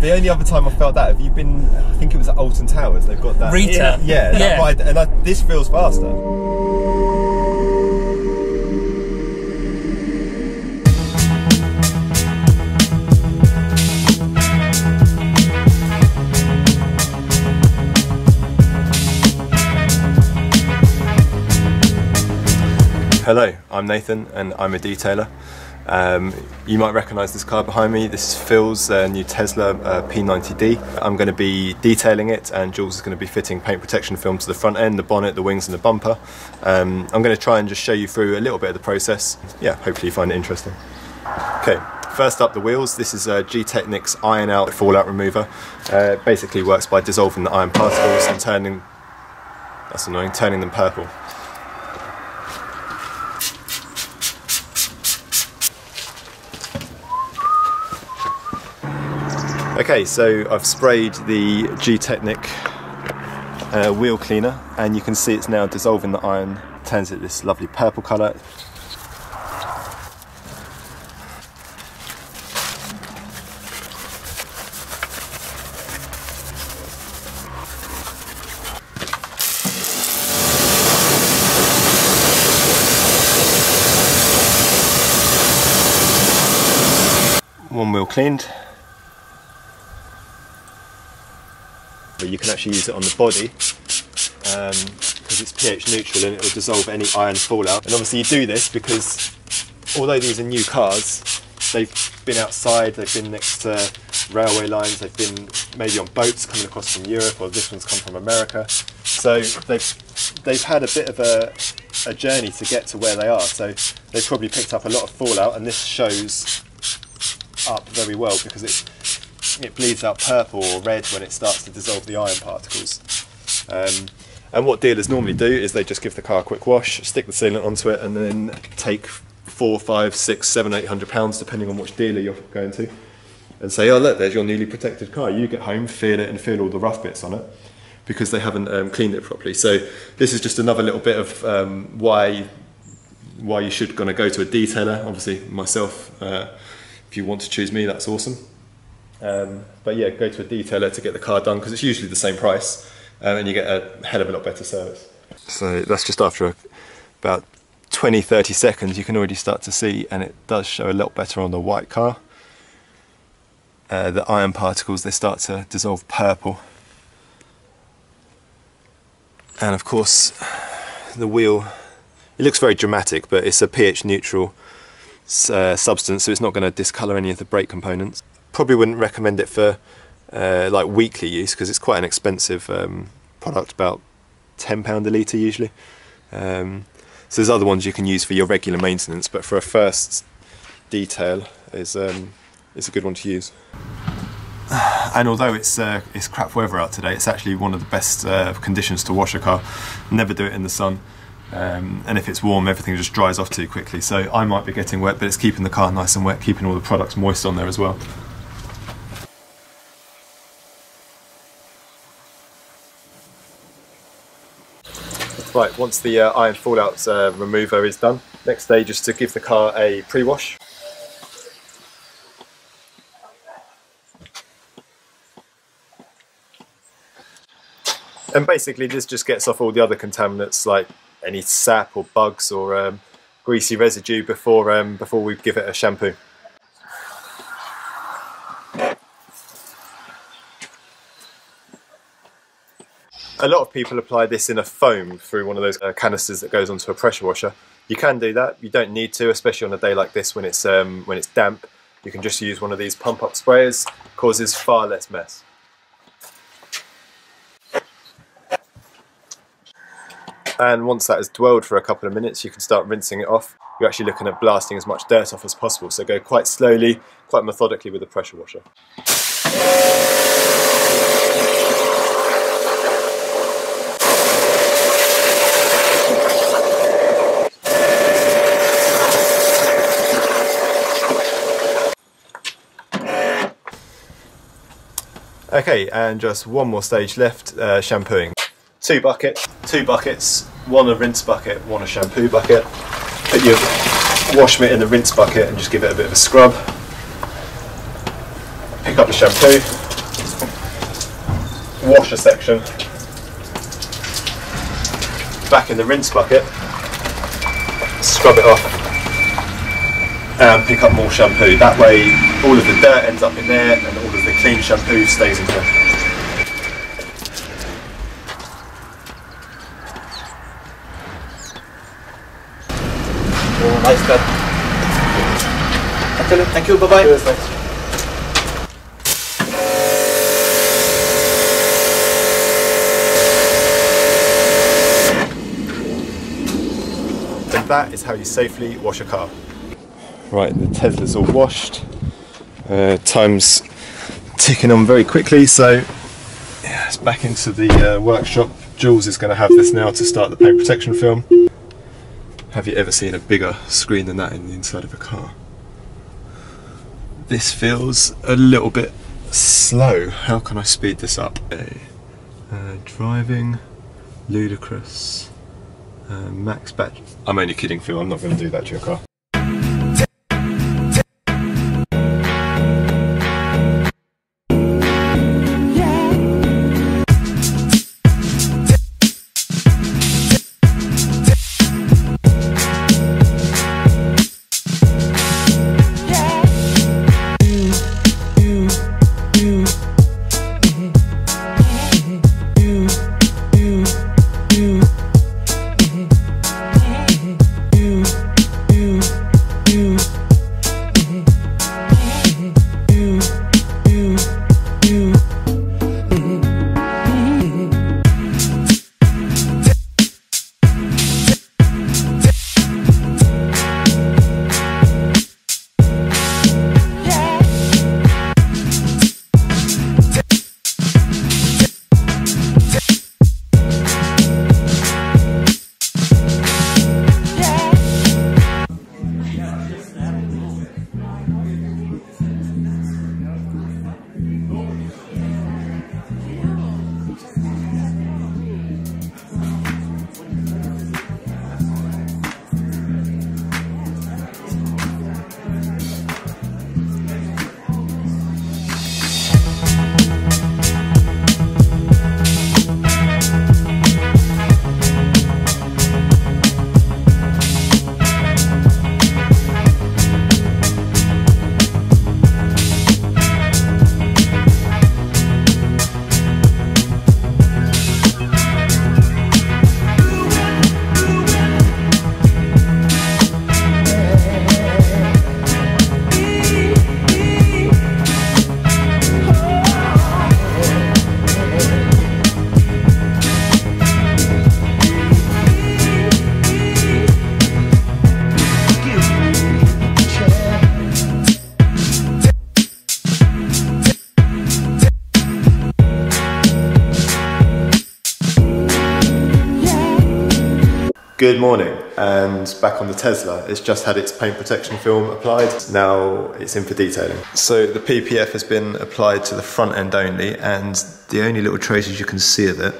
The only other time I felt that, have you been? I think it was at Alton Towers. They've got that. Rita. Yeah, yeah. Yeah. ride, and I, this feels faster. Hello, I'm Nathan and I'm a detailer. Um, you might recognise this car behind me. This is Phil's uh, new Tesla uh, P90D. I'm going to be detailing it and Jules is going to be fitting paint protection film to the front end, the bonnet, the wings and the bumper. Um, I'm going to try and just show you through a little bit of the process. Yeah, hopefully you find it interesting. Okay, first up the wheels. This is a Gtechniq's Iron Out Fallout Remover. Uh, basically works by dissolving the iron particles and turning, that's annoying, turning them purple. Okay, so I've sprayed the Gtechniq uh, wheel cleaner and you can see it's now dissolving the iron, turns it this lovely purple colour. One wheel cleaned. But you can actually use it on the body um, because it's pH neutral and it will dissolve any iron fallout. And obviously you do this because although these are new cars, they've been outside, they've been next to railway lines, they've been maybe on boats coming across from Europe, or this one's come from America. So they've they've had a bit of a, a journey to get to where they are. So they've probably picked up a lot of fallout, and this shows up very well because it it bleeds out purple or red when it starts to dissolve the iron particles. Um, and what dealers normally do is they just give the car a quick wash, stick the sealant onto it, and then take four, five, six, seven, eight hundred pounds, depending on which dealer you're going to, and say, "Oh, look, there's your newly protected car. You get home, feel it, and feel all the rough bits on it." Because they haven't um, cleaned it properly. So this is just another little bit of um, why why you should gonna go to a detailer. Obviously, myself, uh, if you want to choose me, that's awesome. Um, but yeah, go to a detailer to get the car done because it's usually the same price um, and you get a hell of a lot better service. So that's just after about 20 30 seconds, you can already start to see, and it does show a lot better on the white car. Uh, the iron particles they start to dissolve purple, and of course, the wheel. It looks very dramatic, but it's a pH neutral uh, substance, so it's not going to discolor any of the brake components. Probably wouldn't recommend it for uh, like weekly use because it's quite an expensive um, product, about ten pound a litre usually. Um, so there's other ones you can use for your regular maintenance, but for a first detail is um, is a good one to use. And although it's uh, it's crap weather out today, it's actually one of the best uh, conditions to wash a car. Never do it in the sun. Um, and if it's warm, everything just dries off too quickly. So I might be getting wet, but it's keeping the car nice and wet, keeping all the products moist on there as well. Right, once the uh, iron fallout uh, remover is done, next stage is to give the car a pre-wash. And basically this just gets off all the other contaminants like any sap or bugs or um, greasy residue before, um, before we give it a shampoo. A lot of people apply this in a foam through one of those uh, canisters that goes onto a pressure washer. You can do that. You don't need to, especially on a day like this when it's um, when it's damp. You can just use one of these pump-up sprayers. Causes far less mess. And once that has dwelled for a couple of minutes, you can start rinsing it off. You're actually looking at blasting as much dirt off as possible. So go quite slowly, quite methodically with the pressure washer. Okay, and just one more stage left, uh, shampooing. Two buckets, two buckets, one a rinse bucket, one a shampoo bucket. Put your wash mitt in the rinse bucket and just give it a bit of a scrub. Pick up the shampoo, wash a section, back in the rinse bucket, scrub it off, and pick up more shampoo. That way, all of the dirt ends up in there, and all of the clean shampoo stays in here. Oh, nice cut. Okay, thank you. Bye bye. Cheers, thanks. And that is how you safely wash a car. Right, the Tesla's all washed. Uh, time's ticking on very quickly, so yeah, it's back into the uh, workshop. Jules is going to have this now to start the paint protection film. Have you ever seen a bigger screen than that in the inside of a car? This feels a little bit slow. How can I speed this up? Uh, driving, ludicrous, uh, max batch. I'm only kidding, Phil. I'm not going to do that to your car. Good morning, and back on the Tesla. It's just had its paint protection film applied. Now it's in for detailing. So the PPF has been applied to the front end only, and the only little traces you can see of it,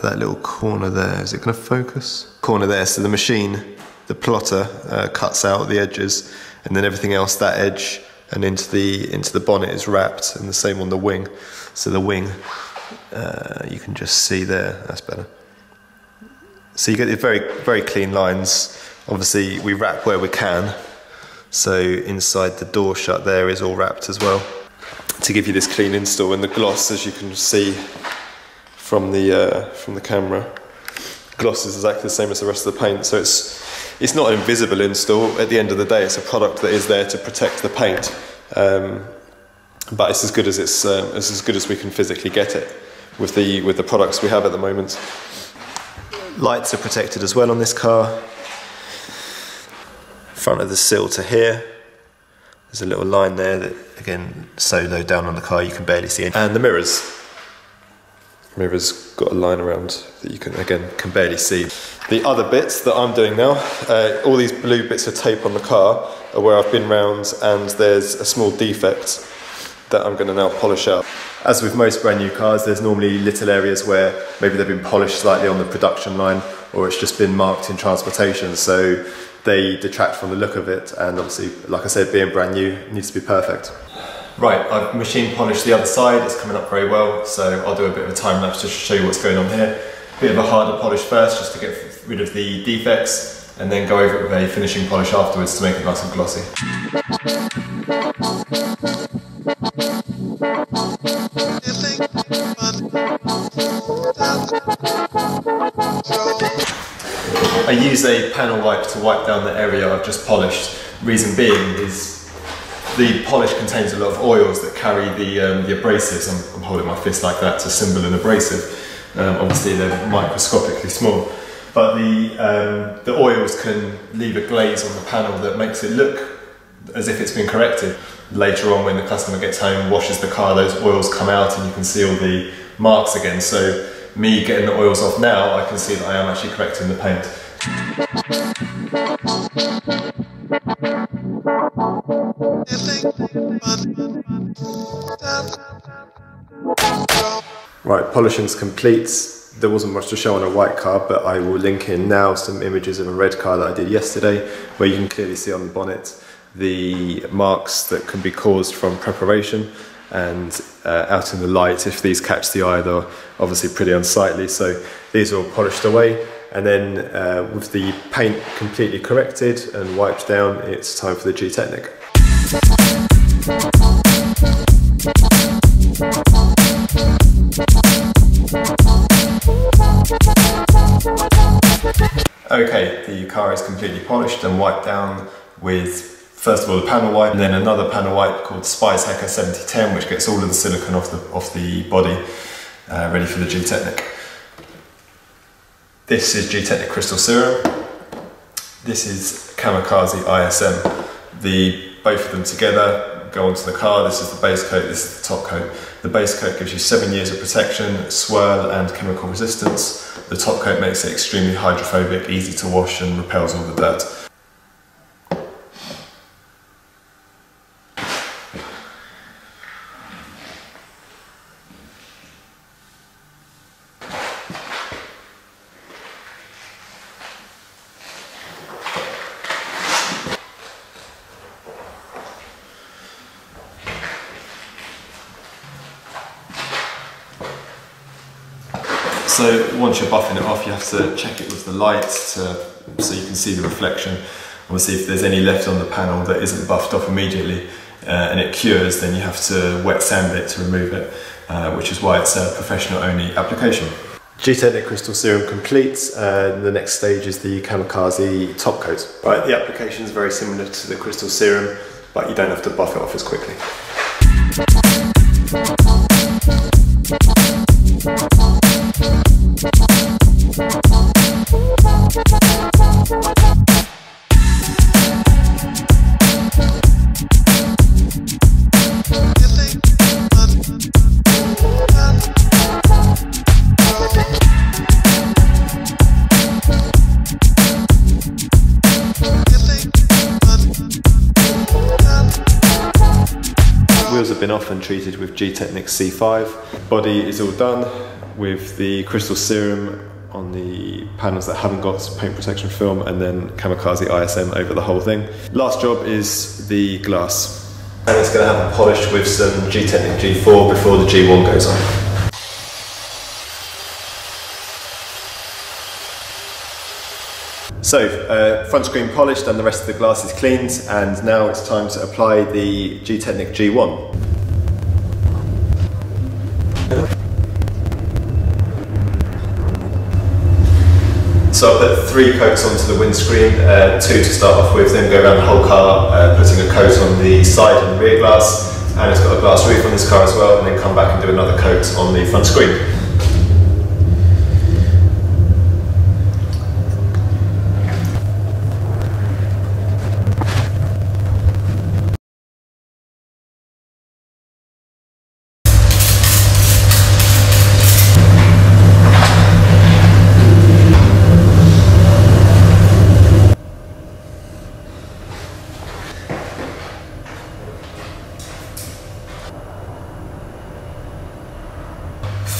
that little corner there, is it going to focus? Corner there, so the machine, the plotter uh, cuts out the edges, and then everything else, that edge and into the into the bonnet is wrapped, and the same on the wing. So the wing, uh, you can just see there. That's better. So you get these very, very clean lines. Obviously, we wrap where we can. So inside the door shut there is all wrapped as well to give you this clean install. And the gloss, as you can see from the uh, from the camera, gloss is exactly the same as the rest of the paint. So it's it's not an invisible install. At the end of the day, it's a product that is there to protect the paint. Um, but it's as good as it's um, it's as good as we can physically get it with the with the products we have at the moment. Lights are protected as well on this car. Front of the sill to here. There's a little line there that, again, so low down on the car you can barely see it. And the mirrors. Mirrors got a line around that you can, again, can barely see. The other bits that I'm doing now, uh, all these blue bits of tape on the car are where I've been round and there's a small defect that I'm going to now polish up. As with most brand new cars, there's normally little areas where maybe they've been polished slightly on the production line or it's just been marked in transportation. So they detract from the look of it. And obviously, like I said, being brand new, needs to be perfect. Right, I've machine polished the other side, it's coming up very well, so I'll do a bit of a time lapse just to show you what's going on here. Bit of a harder polish first, just to get rid of the defects, and then go over it with a finishing polish afterwards to make it nice and glossy. I use a panel wipe to wipe down the area I've just polished. Reason being is the polish contains a lot of oils that carry the, um, the abrasives. I'm, I'm, holding my fist like that to symbol an abrasive. Um, obviously they're microscopically small. But the, um, the oils can leave a glaze on the panel that makes it look as if it's been corrected. Later on when the customer gets home, washes the car, those oils come out and you can see all the marks again. So me getting the oils off now, I can see that I am actually correcting the paint. Right, polishing's complete. There wasn't much to show on a white car, but I will link in now some images of a red car that I did yesterday, where you can clearly see on the bonnet the marks that can be caused from preparation and uh, out in the light, if these catch the eye, they're obviously pretty unsightly. So these are all polished away. And then uh, with the paint completely corrected and wiped down, it's time for the Gtechniq. Okay, the car is completely polished and wiped down with first of all the panel wipe and then another panel wipe called Spice Hacker 7010 which gets all of the silicone off the, off the body uh, ready for the Gtechniq. This is Gtechniq Crystal Serum. This is Kamikaze ISM. The, both of them together go onto the car. This is the base coat, this is the top coat. The base coat gives you seven years of protection, swirl and chemical resistance. The top coat makes it extremely hydrophobic, easy to wash and repels all the dirt. So once you're buffing it off, you have to check it with the light to, so you can see the reflection. Obviously, if there's any left on the panel that isn't buffed off immediately uh, and it cures, then you have to wet sand it to remove it, uh, which is why it's a professional only application. Gtechniq Crystal Serum completes, Uh, the next stage is the Kamikaze top coat. Right, the application is very similar to the Crystal Serum, but you don't have to buff it off as quickly. Been often treated with Gtechniq C5. Body is all done with the crystal serum on the panels that haven't got paint protection film and then Kamikaze ISM over the whole thing. Last job is the glass. And it's going to have a polish with some Gtechniq G4 before the G1 goes on. So, uh, front screen polished and the rest of the glass is cleaned and now it's time to apply the Gtechniq G1. So I put three coats onto the windscreen, uh, two to start off with, then go around the whole car, uh, putting a coat on the side and rear glass, and it's got a glass roof on this car as well, and then come back and do another coat on the front screen.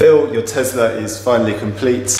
Phil, your Tesla is finally complete.